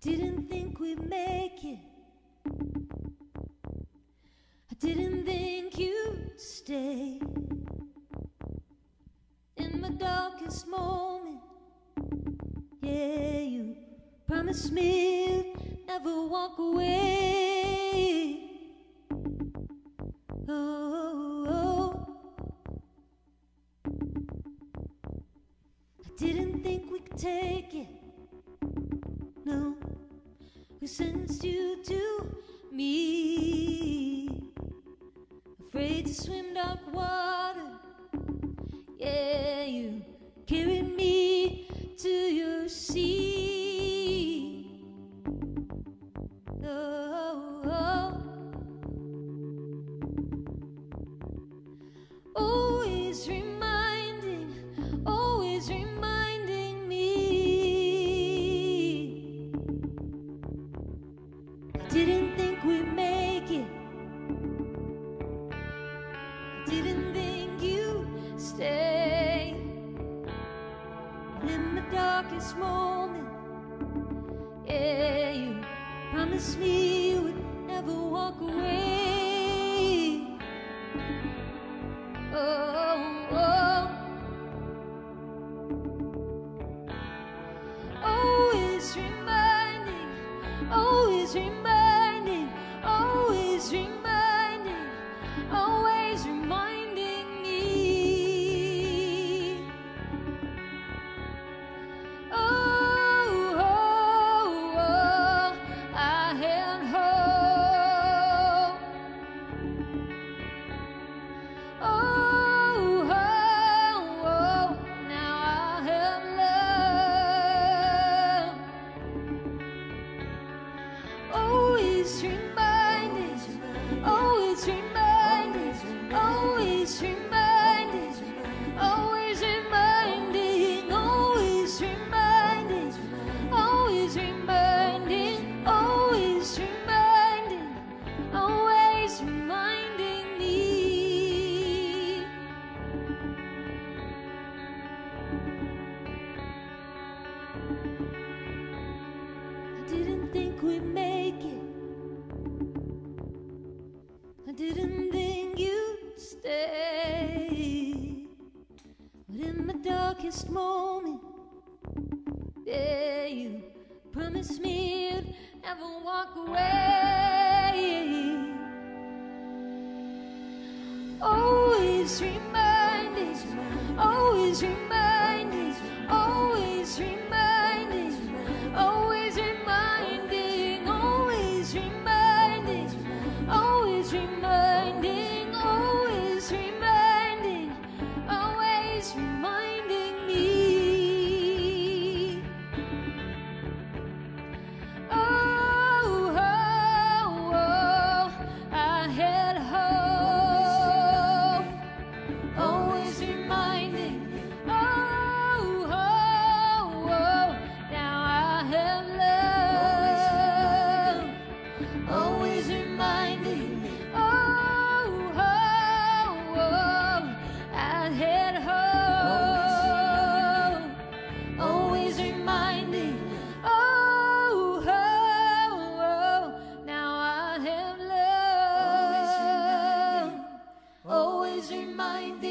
didn't think we'd make it. I didn't think you'd stay. In my darkest moment, yeah, you promised me you'd never walk away. Oh, oh. oh. I didn't think we could take it. Sentenced you to me? Afraid to swim dark water. In the darkest moment, yeah, you promised me you would never walk away. Oh, oh. Always reminding, always reminding, always always always reminding, always always reminding, always reminding, always reminding me. I didn't think we'd make it didn't think you'd stay. But in the darkest moment, yeah, you promised me you'd never walk away. Always remind me, always remind me, always remind me. mind.